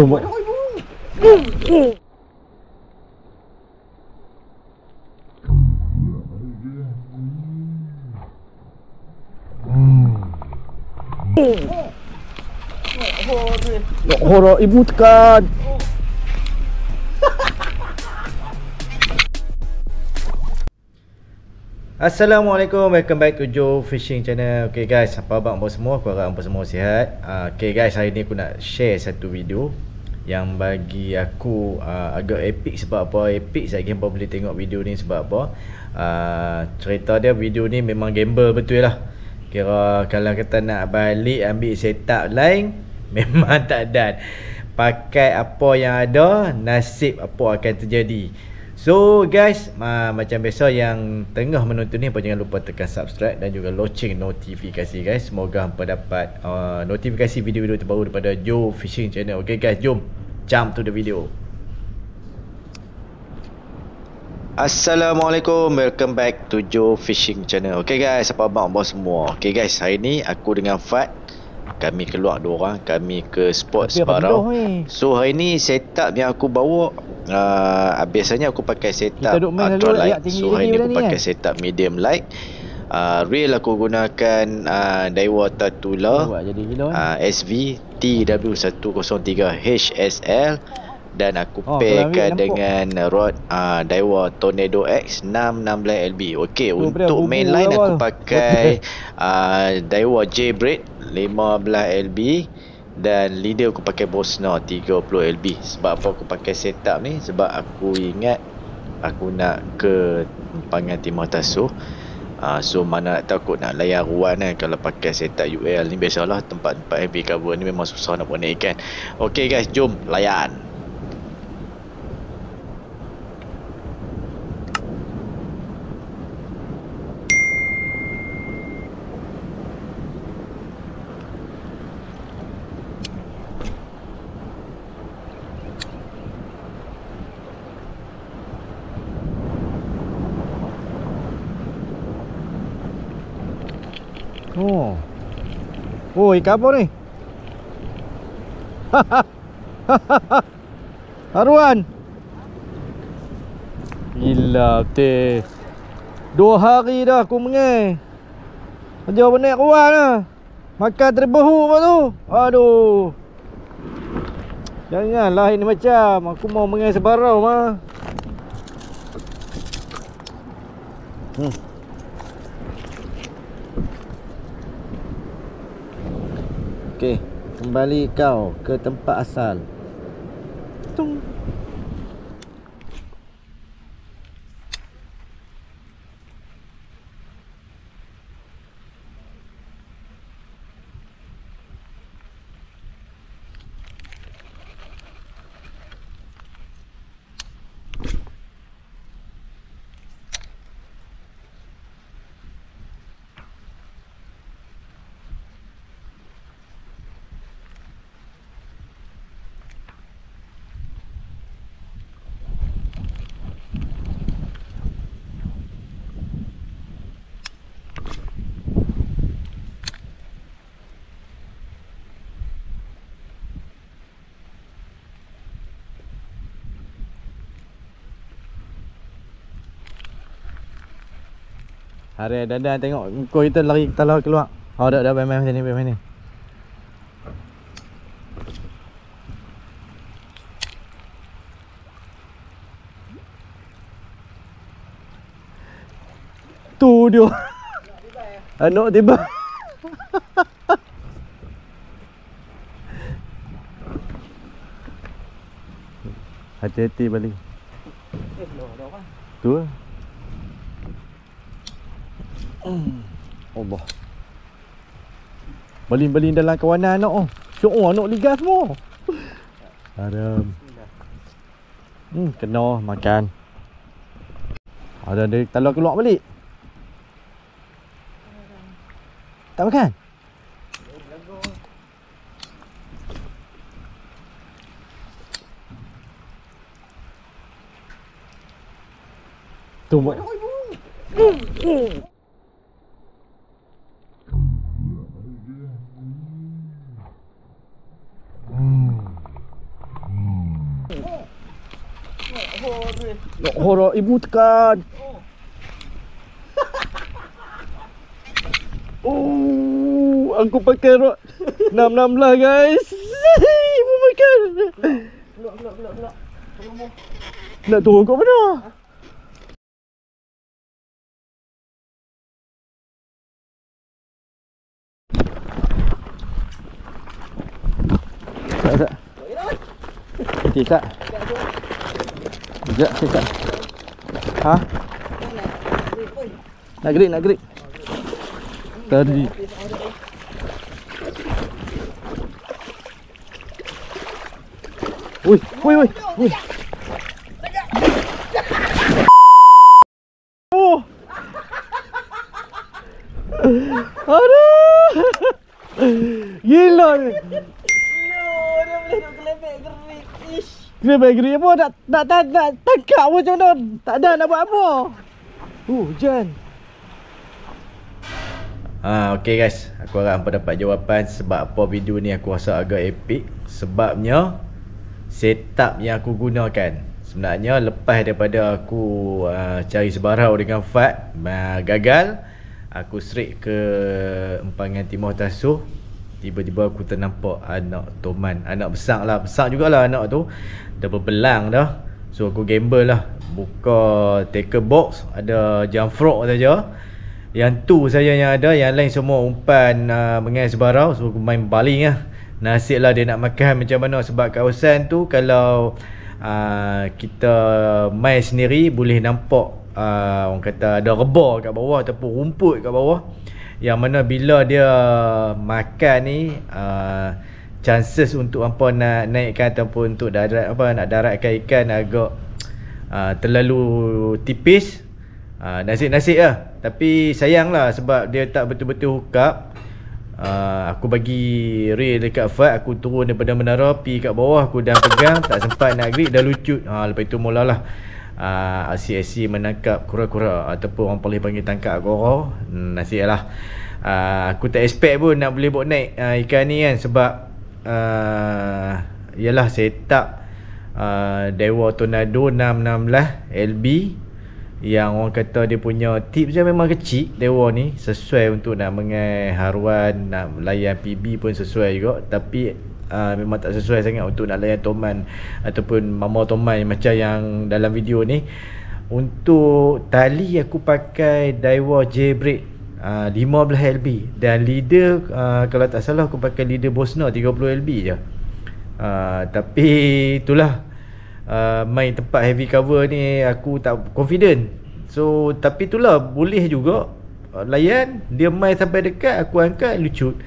Tu buat. Horor ibu tekan. Assalamualaikum, welcome back to Joe Fishing Channel Okay guys, apa khabar semua? Aku harap semua sihat uh, Okay guys, hari ni aku nak share satu video Yang bagi aku uh, agak epic sebab apa? Epic saya gamble boleh tengok video ni sebab apa? Uh, cerita dia video ni memang gamble betul lah Kira kalau kita nak balik ambil setup lain Memang tak ada Pakai apa yang ada, nasib apa akan terjadi So guys, uh, macam biasa yang tengah menonton ni apa jangan lupa tekan subscribe dan juga loceng notifikasi guys. Semoga hampa dapat uh, notifikasi video-video terbaru daripada Joe Fishing Channel. Okay guys, jom jump to the video. Assalamualaikum, welcome back to Joe Fishing Channel. Okay guys, apa khabar bos semua? Okay guys, hari ni aku dengan Fat kami keluar dua orang kami ke spot Sebarau. So hari ni setup yang aku bawa uh, biasanya aku pakai setup ultra light so hari ni aku pakai kan? setup medium light uh, reel aku gunakan uh, Daiwa Tatula uh, SV TW103 HSL dan aku oh, pairkan dengan rod uh, Daiwa Tornado X 616 LB Okey oh, untuk mainline aku pakai uh, Daiwa J Braid 15 LB dan leader aku pakai Bosna 30 LB sebab apa aku pakai setup ni? Sebab aku ingat aku nak ke Pangan Timur Tasuh uh, so mana nak takut nak layar ruan kan kalau pakai setup UL ni biasalah tempat-tempat heavy cover ni memang susah nak buat naik kan ok guys jom layan Oh. Oh, ikan apa ni? Haruan. Gila betul. Dua hari dah aku mengai. Kerja benar ruan lah. Makan terbehu apa tu? Aduh. Janganlah ini macam. Aku mau mengai sebarau mah. Hmm. Okey, kembali kau ke tempat asal. Tung. Hari dandan tengok muka kita lari kita lari keluar. Oh dah dah main-main sini main-main ni. Tu dia. Anak tiba. Hati-hati balik. Eh, tu lah. Hmm. Allah. Baling-baling dalam kawanan anak oh. Syok oh anak ligas semua. Haram. Hmm, kena makan. Ada dia talak keluar balik. Tak makan? Tu buat. Horor ibu tekan. Oh, aku pakai rod 66 lah guys. Ibu makan. Nak turun kat mana? Tak, tak. Okey, tak. Sekejap, sekejap. Ha? Nak gerik, nak gerik. Tadi. Ui, ui, ui. ui. Oh. Aduh. Gila ni. Kelebek gerik apa? Nak, nak, nak, nak tangkap apa macam mana? Tak ada nak buat apa. Uh, hujan. Ha, okay guys, aku harap hampa dapat jawapan sebab apa video ni aku rasa agak epic Sebabnya setup yang aku gunakan Sebenarnya lepas daripada aku uh, cari sebarau dengan Fat uh, Gagal Aku straight ke empangan Timur Tasuh Tiba-tiba aku ternampak anak Toman. Anak besar lah, besar jugalah anak tu. Dah berbelang dah. So aku gamble lah. Buka tackle box. Ada jump frog saja. Yang tu saja yang ada. Yang lain semua umpan uh, Mengai sebarau. So aku main baling lah. Nasib lah dia nak makan macam mana. Sebab kawasan tu Kalau uh, Kita main sendiri Boleh nampak uh, Orang kata ada rebah kat bawah Ataupun rumput kat bawah Yang mana bila dia Makan ni uh, Chances untuk apa nak naikkan Ataupun untuk darat apa Nak daratkan ikan agak uh, Terlalu tipis uh, Nasib-nasib lah. Tapi sayang lah sebab dia tak betul-betul hook up. Uh, Aku bagi rail dekat Fat Aku turun daripada menara Pi kat bawah Aku dah pegang Tak sempat nak grip Dah lucut. Ha, Lepas itu mulalah uh, RCSC menangkap kura-kura Ataupun orang boleh panggil tangkap kura hmm, Nasib lah uh, Aku tak expect pun nak boleh bawa naik uh, ikan ni kan Sebab uh, Yalah setup uh, Dewa Tornado 616 LB yang orang kata dia punya tips je memang kecil dewa ni sesuai untuk nak mengai haruan nak layan PB pun sesuai juga. Tapi uh, memang tak sesuai sangat untuk nak layan Toman ataupun Mama Toman macam yang dalam video ni. Untuk tali aku pakai Daiwa J-Brake uh, 15 LB dan leader uh, kalau tak salah aku pakai leader Bosna 30 LB je. Uh, tapi itulah uh, main tempat heavy cover ni aku tak confident. So tapi itulah boleh juga uh, layan. Dia main sampai dekat aku angkat lucut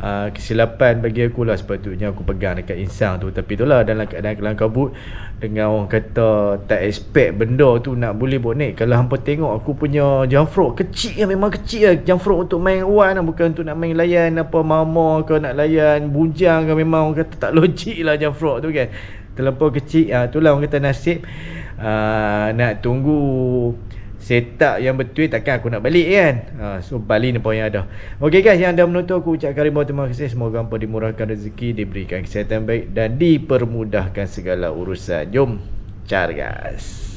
Uh, kesilapan bagi aku lah sepatutnya aku pegang dekat insang tu. Tapi itulah dalam keadaan kelang kabut dengan orang kata tak expect benda tu nak boleh buat naik. Kalau hampa tengok aku punya jump frog kecil lah memang kecil lah. Jump untuk main one lah bukan untuk nak main layan apa mama ke nak layan bunjang ke. Memang orang kata tak logik lah jump frog tu kan. Terlampau kecil uh, itulah orang kata nasib. Uh, nak tunggu setup yang betul takkan aku nak balik kan? Uh, so balik ni pun yang ada. Ok guys yang dah menonton aku ucapkan ribuan terima kasih. Semoga hampa dimurahkan rezeki diberikan kesihatan baik dan dipermudahkan segala urusan. Jom car guys